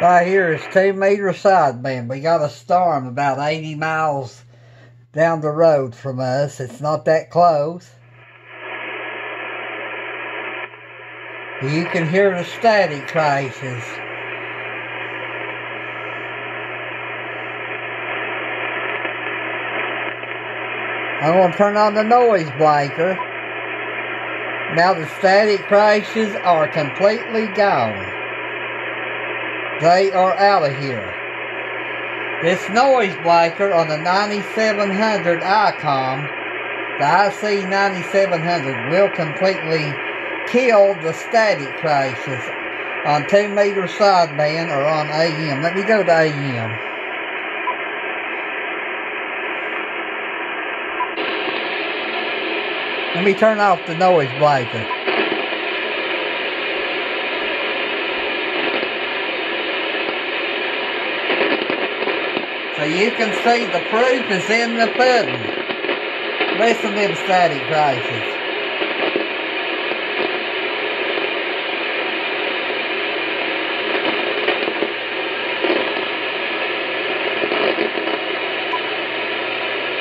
Right here is two meter sideband. We got a storm about 80 miles down the road from us. It's not that close. You can hear the static crashes. I'm going to turn on the noise blanker. Now the static crashes are completely gone. They are out of here. This noise blanker on the 9700 ICOM, the IC 9700, will completely kill the static crashes on 2 meter sideband or on AM. Let me go to AM. Let me turn off the noise blanker. So you can see the proof is in the pudding. Listen to them static crashes.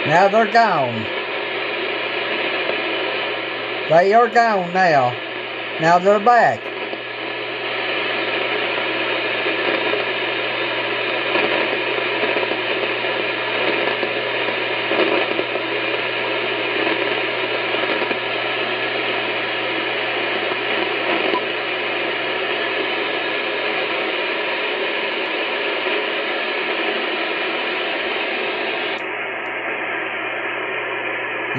Now they're gone. They are gone now. Now they're back.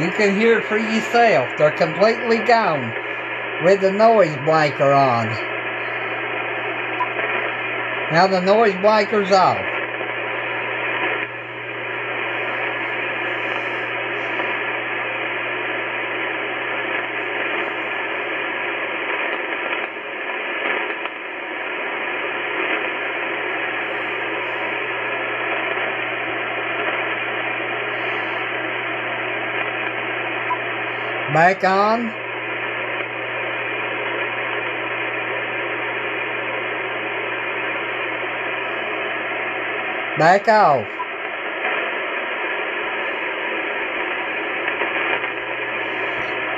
You can hear it for yourself. They're completely gone with the noise blanker on. Now the noise blanker's off. Back on. Back off.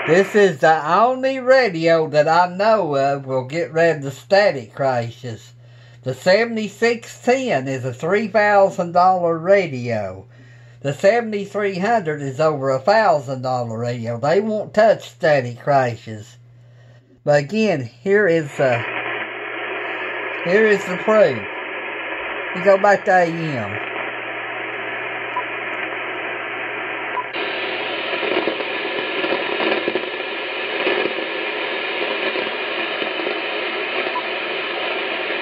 This is the only radio that I know of will get rid of the static crashes. The 7610 is a $3,000 radio. The 7300 is over a $1,000 radio. They won't touch static crashes. But again, here is the here is the proof. You go back to AM.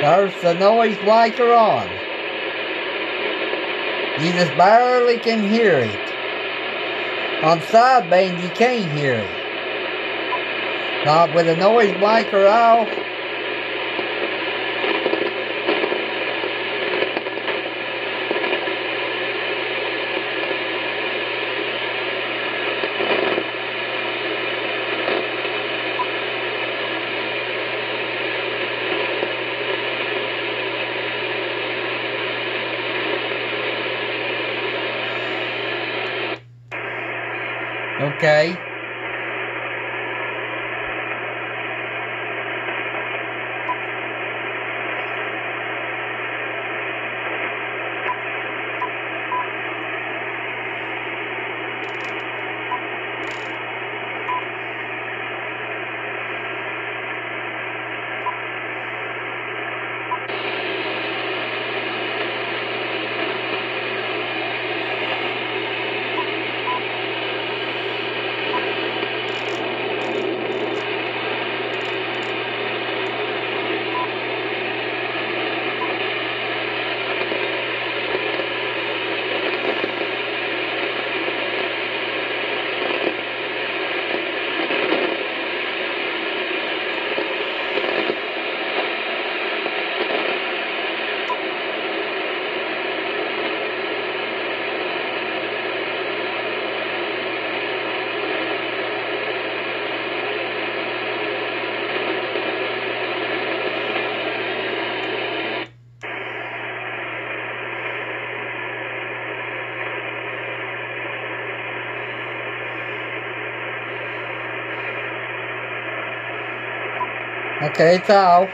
There's the noise blanker on. You just barely can hear it. On sideband, you can't hear it. Not with a noise blanker off. Okay. Okay, it's off.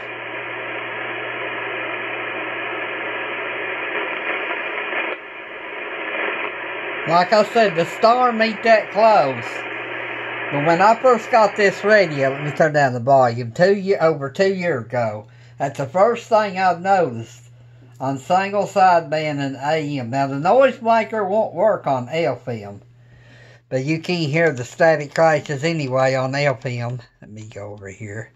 Like I said, the storm ain't that close. But when I first got this radio, let me turn down the volume, two year, over two years ago, that's the first thing I've noticed on single sideband and AM. Now the noise maker won't work on FM, but you can't hear the static crashes anyway on FM. Let me go over here.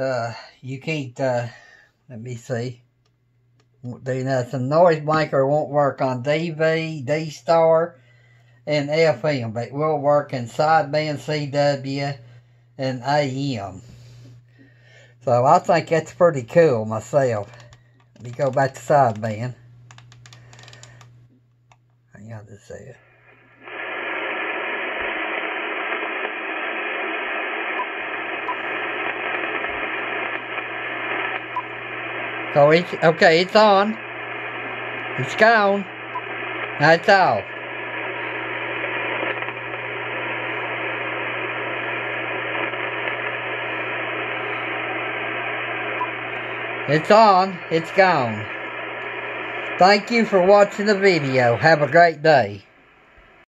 Uh, you can't, uh, let me see. Won't do nothing. Noise maker won't work on DV, D-Star, and FM, but will work in sideband CW and AM. So I think that's pretty cool myself. Let me go back to sideband. I got to say it. Oh, so it's, okay, it's on. It's gone. It's off. It's on. It's gone. Thank you for watching the video. Have a great day.